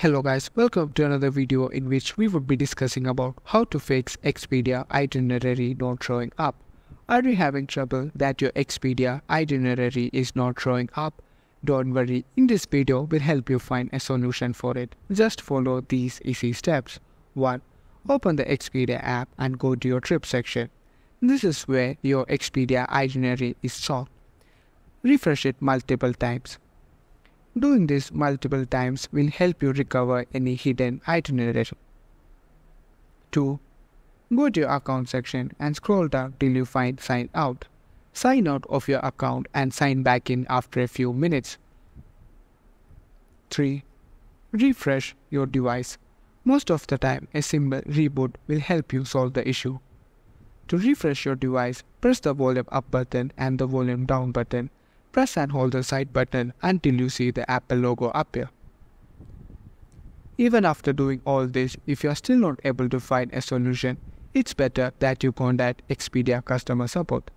Hello guys, welcome to another video in which we would be discussing about how to fix Expedia itinerary not showing up. Are you having trouble that your Expedia itinerary is not showing up? Don't worry, in this video we'll help you find a solution for it. Just follow these easy steps. 1. Open the Expedia app and go to your trip section. This is where your Expedia itinerary is stored. Refresh it multiple times. Doing this multiple times will help you recover any hidden itinerary. 2. Go to your account section and scroll down till you find sign out. Sign out of your account and sign back in after a few minutes. 3. Refresh your device. Most of the time, a simple reboot will help you solve the issue. To refresh your device, press the volume up button and the volume down button Press and hold the side button until you see the Apple logo appear. Even after doing all this, if you are still not able to find a solution, it's better that you contact Expedia customer support.